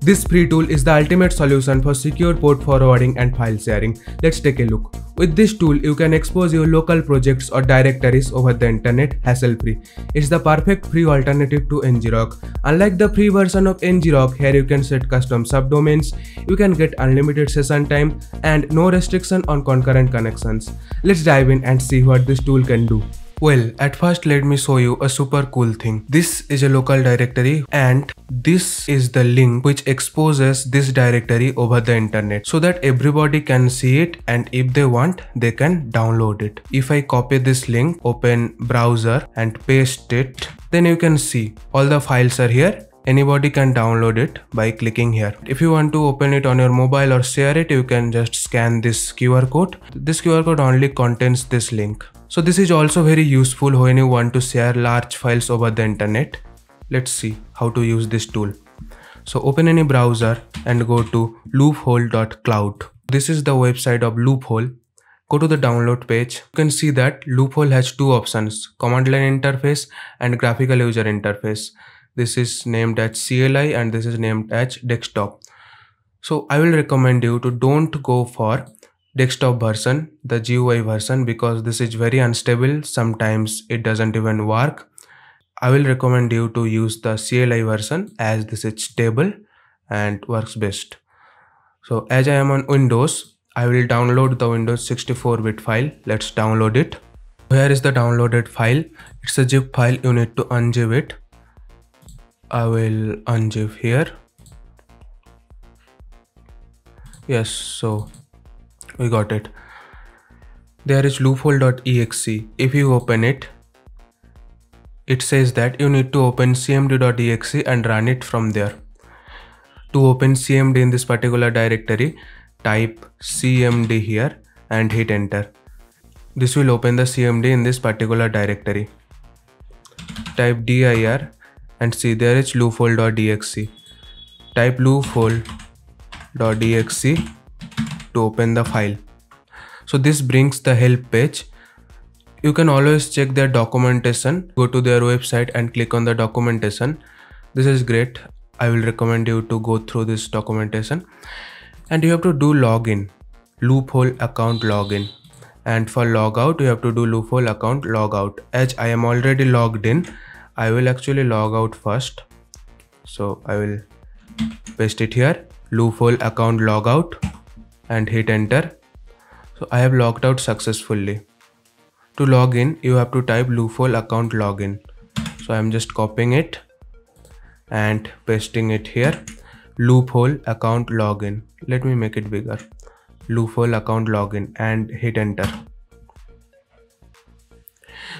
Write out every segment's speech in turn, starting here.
This free tool is the ultimate solution for secure port forwarding and file sharing. Let's take a look. With this tool, you can expose your local projects or directories over the internet hassle-free. It's the perfect free alternative to ngrok. Unlike the free version of ngrok, here you can set custom subdomains, you can get unlimited session time and no restriction on concurrent connections. Let's dive in and see what this tool can do. Well, at first let me show you a super cool thing. This is a local directory and this is the link which exposes this directory over the internet so that everybody can see it and if they want they can download it. If I copy this link, open browser and paste it, then you can see all the files are here anybody can download it by clicking here if you want to open it on your mobile or share it you can just scan this qr code this qr code only contains this link so this is also very useful when you want to share large files over the internet. Let's see how to use this tool. So open any browser and go to loophole.cloud. This is the website of Loophole. Go to the download page. You can see that Loophole has two options, command line interface and graphical user interface. This is named as CLI and this is named as desktop. So I will recommend you to don't go for desktop version, the GUI version because this is very unstable. Sometimes it doesn't even work. I will recommend you to use the CLI version as this is stable and works best. So as I am on Windows, I will download the Windows 64-bit file. Let's download it. Here is the downloaded file. It's a zip file. You need to unzip it. I will unzip here. Yes, so we got it. There is loophole.exe if you open it it says that you need to open cmd.exe and run it from there. To open cmd in this particular directory type cmd here and hit enter. This will open the cmd in this particular directory. Type dir and see there is loophole.exe type loophole.exe to open the file. So this brings the help page. You can always check their documentation. Go to their website and click on the documentation. This is great. I will recommend you to go through this documentation. And you have to do login loophole account login. And for logout you have to do loophole account logout. As i am already logged in i will actually log out first so i will paste it here loophole account logout and hit enter. So I have logged out successfully. To log in, you have to type loophole account login. So I'm just copying it and pasting it here. Loophole account login. Let me make it bigger. Loophole account login and hit enter.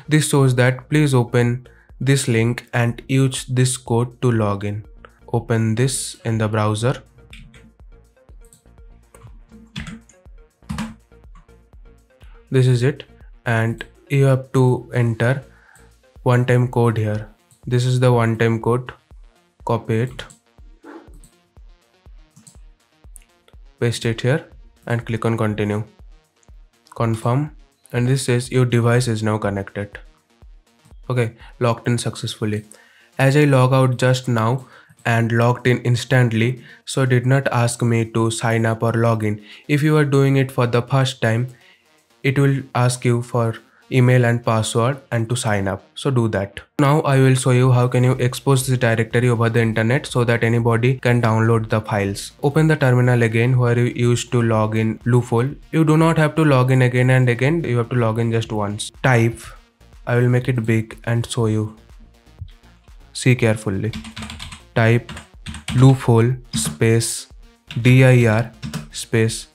This shows that please open this link and use this code to login. Open this in the browser. This is it. And you have to enter one time code here. This is the one time code. Copy it. Paste it here and click on continue. Confirm. And this says your device is now connected okay logged in successfully. As i log out just now and logged in instantly so did not ask me to sign up or log in. If you are doing it for the first time it will ask you for email and password and to sign up. So do that. Now i will show you how can you expose this directory over the internet so that anybody can download the files. Open the terminal again where you used to log in loophole. You do not have to log in again and again. You have to log in just once. Type i will make it big and show you. See carefully. Type loophole space dir space.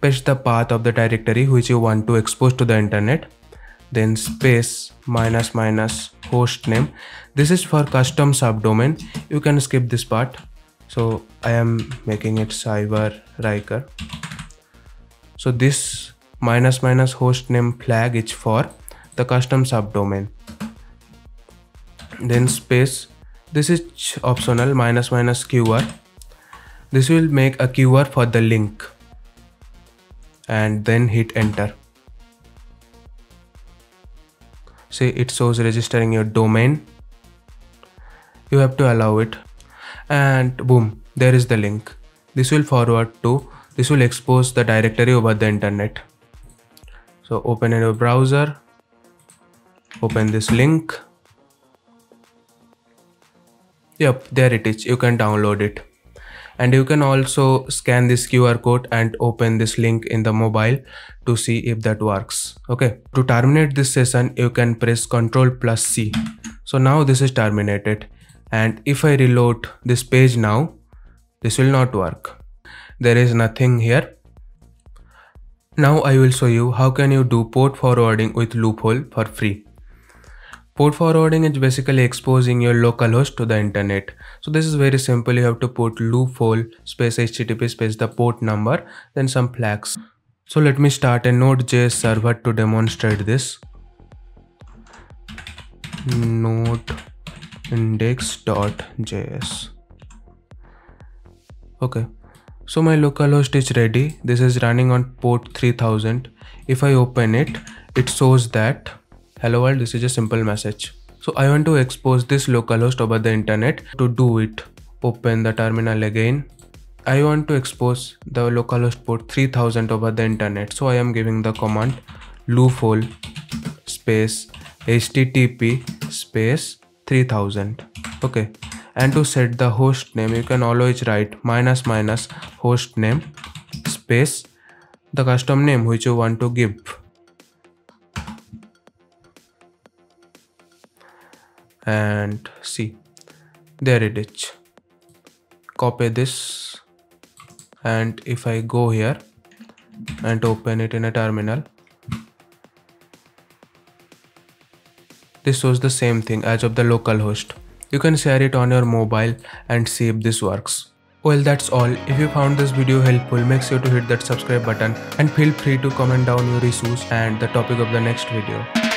Paste the path of the directory which you want to expose to the internet. Then space minus minus host name. This is for custom subdomain. You can skip this part. So i am making it cyber riker. So this minus minus host name flag is for the custom subdomain. Then space. This is optional minus minus keyword this will make a keyword for the link. And then hit enter. See it shows registering your domain. You have to allow it. And boom there is the link. This will forward to this will expose the directory over the internet. So open in your browser open this link. Yep there it is. You can download it. And you can also scan this QR code and open this link in the mobile to see if that works. Okay to terminate this session you can press ctrl plus C. So now this is terminated. And if I reload this page now this will not work. There is nothing here. Now I will show you how can you do port forwarding with loophole for free Port forwarding is basically exposing your localhost to the internet. So this is very simple. You have to put loophole space HTTP space the port number, then some flags. So let me start a Node.js server to demonstrate this. Node index.js. Okay. So my localhost is ready. This is running on port 3000. If I open it, it shows that hello world this is a simple message. So i want to expose this localhost over the internet to do it. Open the terminal again. I want to expose the localhost port 3000 over the internet. So i am giving the command loophole space http space 3000 okay. And to set the host name you can always write minus minus host name space the custom name which you want to give and see there it is. Copy this. And if I go here and open it in a terminal this was the same thing as of the local host. You can share it on your mobile and see if this works. Well that's all. If you found this video helpful make sure to hit that subscribe button and feel free to comment down your issues and the topic of the next video